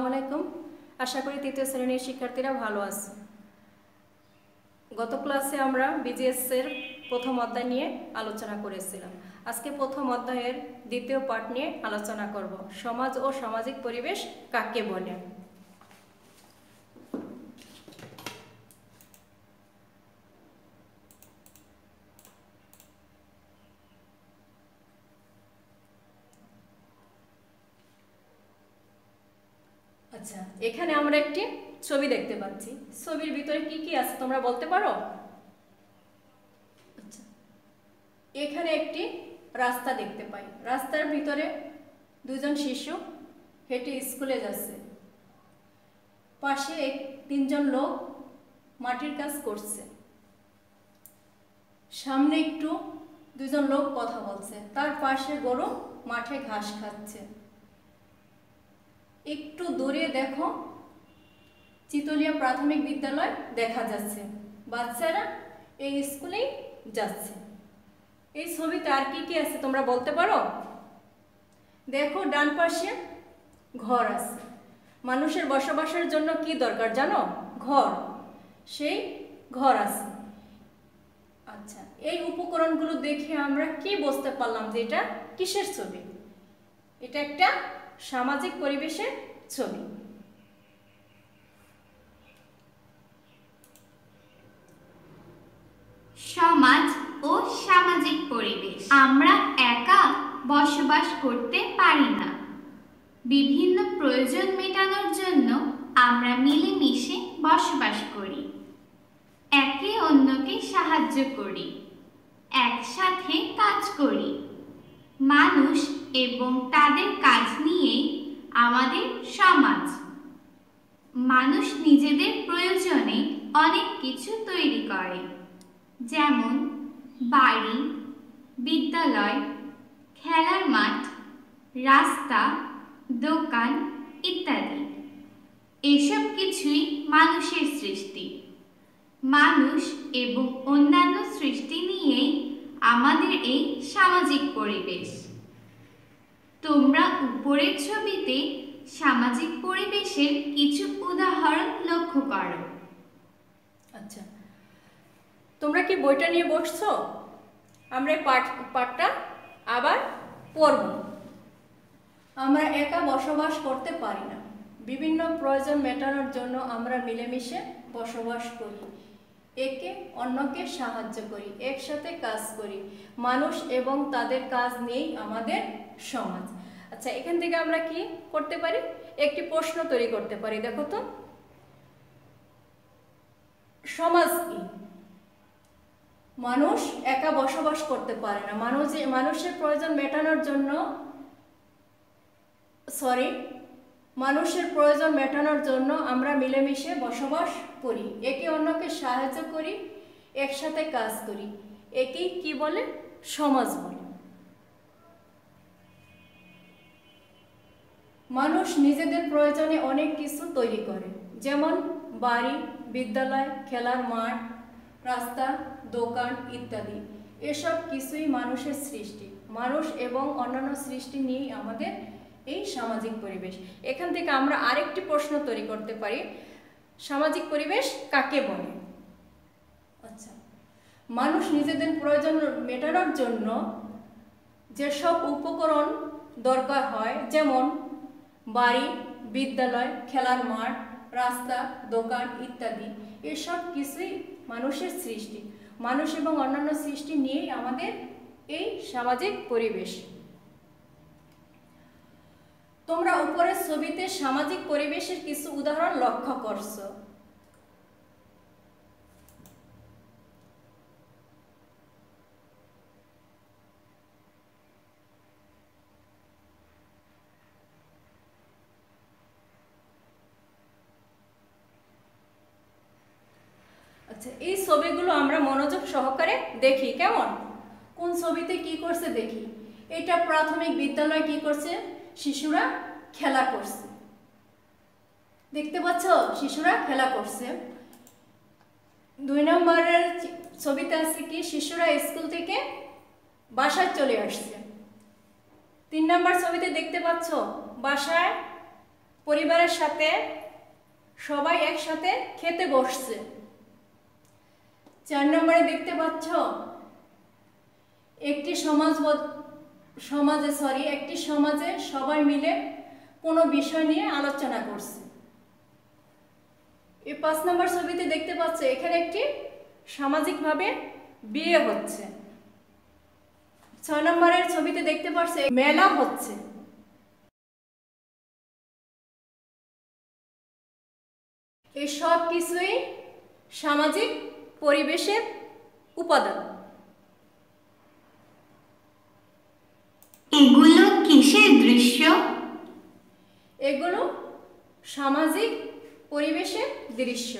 আসসালামু আলাইকুম। আশা করি তৃতীয় শ্রেণির শিক্ষার্থীরা ভালো আছে। গত ক্লাসে আমরা বিজিএস এর প্রথম অধ্যায় নিয়ে আলোচনা করেছিলাম। আজকে প্রথম অধ্যায়ের দ্বিতীয় পাঠ নিয়ে আলোচনা করব। সমাজ ও সামাজিক পরিবেশ কাকে বলে আচ্ছা এখানে আমরা একটি ছবি দেখতে পাচ্ছি। ছবির ভিতরে কি কি আছে তোমরা বলতে পারো? আচ্ছা। এখানে একটি রাস্তা দেখতে পাই। রাস্তার ভিতরে দুজন শিশু হেঁটে স্কুলে যাচ্ছে। পাশে তিনজন লোক মাটির কাজ করছে। সামনে একটু দুজন লোক কথা বলছে। তার পাশে গরু মাঠে ঘাস খাচ্ছে। একটু দূরে দেখো, চিতলিয়া প্রাথমিক বিদ্যালয় দেখা যাচ্ছে। বাচ্চারা এই স্কুলেই যাচ্ছে। এই ছবিতে আর কি কি আছে তোমরা বলতে পারো? দেখো ডান পাশে ঘর আছে। মানুষের বসবাসের জন্য কি দরকার জানো? ঘর। সেই ঘর আছে। আচ্ছা এই উপকরণগুলো দেখে আমরা কি বুঝতে পারলাম যে এটা কিসের ছবি? এটা একটা সামাজিক পরিবেশের ছবি। সমাজ ও সামাজিক পরিবেশ। আমরা একা বসবাস করতে পারি না। বিভিন্ন প্রয়োজন মেটানোর জন্য আমরা মিলেমিশে বসবাস করি। একে অন্যকে সাহায্য করি। একসাথে কাজ করি। মানুষ এবং তাদের কাজ নিয়েই আমাদের সমাজ। মানুষ নিজেদের প্রয়োজনে অনেক কিছু তৈরি করে। যেমন বাড়ি, বিদ্যালয়, খেলার মাঠ, রাস্তা, দোকান ইত্যাদি। এসব কিছুই মানুষের সৃষ্টি। মানুষ এবং অন্যান্য সৃষ্টি নিয়েই আমাদের এই সামাজিক পরিবেশ। তোমরা উপরের ছবিতে সামাজিক পরিবেশের কিছু উদাহরণ লক্ষ্য করো। আচ্ছা। তোমরা কি বইটা নিয়ে বসছো? আমরা এই পাঠ, পাঠটা আবার পড়ব। আমরা একা বসবাস করতে পারি না। বিভিন্ন প্রয়োজন মেটানোর জন্য আমরা মিলেমিশে বসবাস করি। একে অন্যকে সাহায্য করি, একসাথে কাজ করি। মানুষ এবং তাদের কাজ নিয়েই আমাদের সমাজ। আচ্ছা এখান থেকে আমরা কি করতে পারি? একটি প্রশ্ন তৈরি করতে পারি। দেখো তো। সমাজ কি? মানুষ একা বসবাস করতে পারে না। মানুষ মানুষের প্রয়োজন মেটানোর জন্য সরি মানুষের প্রয়োজন মেটানোর জন্য আমরা মিলেমিশে বসবাস করি। একে অন্যকে সাহায্য করি, একসাথে কাজ করি। একেই কি বলে? সমাজ বলে। মানুষ নিজেদের প্রয়োজনে অনেক কিছু তৈরি করে। যেমন বাড়ি, বিদ্যালয়, খেলার মাঠ, রাস্তা, দোকান ইত্যাদি। এসব কিছুই মানুষের সৃষ্টি। মানুষ এবং অন্যান্য সৃষ্টি নিয়েই আমাদের এই সামাজিক পরিবেশ। এখান থেকে আমরা আরেকটি প্রশ্ন তৈরি করতে পারি। সামাজিক পরিবেশ কাকে বলে? আচ্ছা। মানুষ নিজেদের প্রয়োজন মেটানোর জন্য যেসব উপকরণ দরকার হয়, যেমন বাড়ি, বিদ্যালয়, খেলার মাঠ, রাস্তা, দোকান ইত্যাদি, এসব কিছুই মানুষের সৃষ্টি। মানুষ এবং অন্যান্য সৃষ্টি নিয়েই আমাদের এই সামাজিক পরিবেশ। তোমরা উপরের ছবিতে সামাজিক পরিবেশের কিছু উদাহরণ লক্ষ্য করছ। আচ্ছা এই ছবিগুলো আমরা মনোযোগ সহকারে দেখি, কেমন? কোন ছবিতে কি করছে দেখি। এটা প্রাথমিক বিদ্যালয় কি করছে? শিশুরা খেলা করছে। দেখতে পাচ্ছ, শিশুরা খেলা করছে। দুই নম্বরের ছবিতে আছে কি, শিশুরা স্কুল থেকে বাসায় চলে আসছে। তিন নম্বর ছবিতে দেখতে পাচ্ছ, বাসায় পরিবারের সাথে সবাই একসাথে খেতে বসছে। চার নম্বরে দেখতে পাচ্ছ, একটি সমাজ সমাজে সরি একটি সমাজে সবাই মিলে কোনো বিষয় নিয়ে আলোচনা করছে। এই পাঁচ নম্বর ছবিতে দেখতে পাচ্ছ, এখানে একটি সামাজিকভাবে বিয়ে হচ্ছে। ছয় নম্বরের ছবিতে দেখতে পাচ্ছে মেলা হচ্ছে। এই সব কিছুই সামাজিক পরিবেশের উপাদান এগুলো কিসের দৃশ্য এগুলো সামাজিক পরিবেশের দৃশ্য।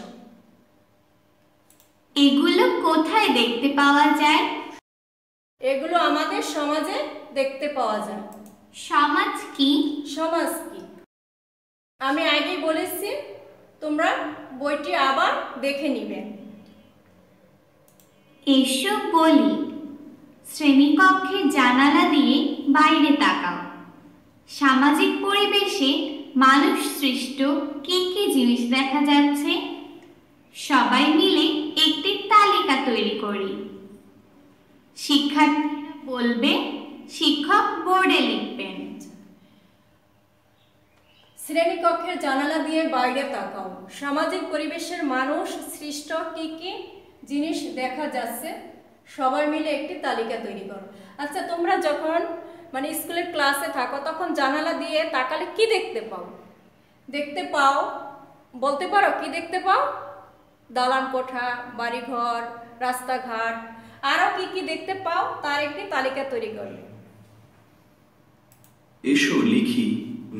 এগুলো কোথায় দেখতে পাওয়া যায়? এগুলো আমাদের সমাজে দেখতে পাওয়া যায়। সমাজ কি? সমাজ কি? আমি আগেই বলেছি তোমরা বইটি আবার দেখে নিবে। এসো বলি শ্রেণীকক্ষের জানালা দিয়ে বাইরে তাকাও। সামাজিক পরিবেশে মানুষ সৃষ্ট কি কি জিনিস দেখা যাচ্ছে? সবাই মিলে একটি তালিকা তৈরি করি। শিক্ষার্থীরা বলবে, শিক্ষক বোর্ডে লিখবেন। শ্রেণীকক্ষের জানালা দিয়ে বাইরে তাকাও। সামাজিক পরিবেশের মানুষ সৃষ্ট কি কি জিনিস দেখা যাচ্ছে? সবাই মিলে একটি তালিকা তৈরি করো। আচ্ছা তোমরা যখন মানে স্কুলের ক্লাসে থাকো, তখন জানালা দিয়ে তাকালে কি দেখতে পাও? দেখতে পাও, বলতে পারো কি দেখতে পাও? দালান কোঠা, বাড়িঘর, রাস্তাঘাট আরও কি কি দেখতে পাও? তার একটি তালিকা তৈরি করবে এসো লিখি,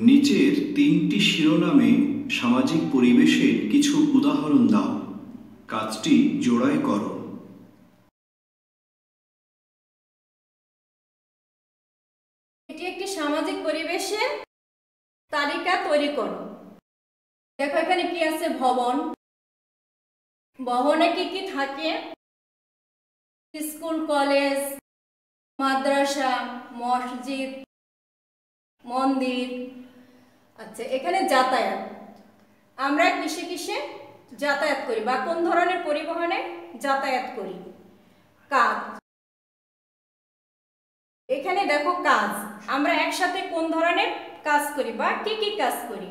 নিচের তিনটি শিরোনামে সামাজিক পরিবেশের কিছু উদাহরণ দাও। কাজটি জোড়ায় করো। এটি একটি সামাজিক পরিবেশের তালিকা তৈরি করো। দেখো এখানে কি আছে? ভবন। ভবনে কি কি থাকে? স্কুল, কলেজ, মাদ্রাসা, মসজিদ, মন্দির। আচ্ছা এখানে যাতায়াত। আমরা কিসে কিসে যাতায়াত করি বা কোন ধরনের পরিবহনে যাতায়াত করি? কাজ। এখানে দেখো কাজ। আমরা একসাথে কোন ধরনের কাজ করি বা কি কি কাজ করি?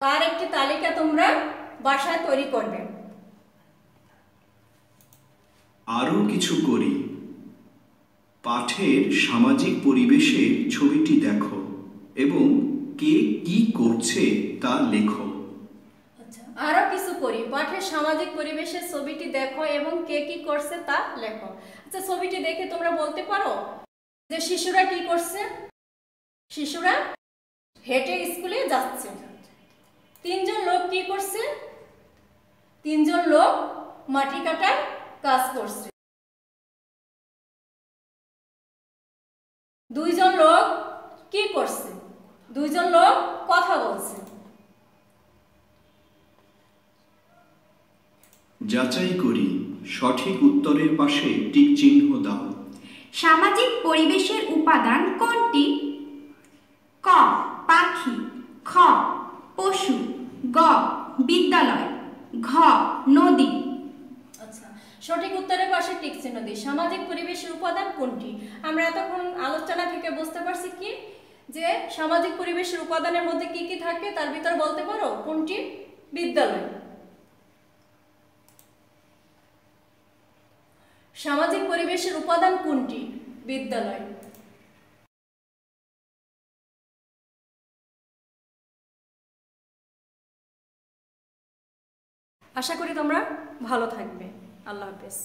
তার একটি তালিকা তোমরা বাসায় তৈরি করবে। আরও কিছু করি। পাঠের সামাজিক পরিবেশে ছবিটি দেখো এবং কে কি করছে তা লেখো। আচ্ছা আরও কিছু করি। পাঠের সামাজিক পরিবেশের ছবিটি দেখো এবং কে কি করছে তা লেখো। আচ্ছা ছবিটি দেখে তোমরা বলতে পারো যে শিশুরা কি করছে? শিশুরা হেঁটে স্কুলে যাচ্ছে। তিনজন লোক কি করছে? তিনজন লোক মাটি কাটার কাজ করছে। দুইজন লোক কি করছে? দুইজন লোক কথা বলছে। যাচাই করি সঠিক উত্তরের পাশে টিক চিহ্ন দাও। সামাজিক পরিবেশের উপাদান কোনটি? ক পাখি খ পশু গ বিদ্যালয় ঘ নদী। আচ্ছা সঠিক উত্তরের পাশে টিক চিহ্ন দিই। সামাজিক পরিবেশের উপাদান কোনটি? আমরা এতক্ষণ আলোচনা থেকে বুঝতে পারছি কি? যে সামাজিক পরিবেশের উপাদানের মধ্যে কি কি থাকে তার ভিতর বলতে পারো কোনটি? বিদ্যালয়। সামাজিক পরিবেশের উপাদান কোনটি? বিদ্যালয়। আশা করি তোমরা ভালো থাকবে। আল্লাহ হাফেজ।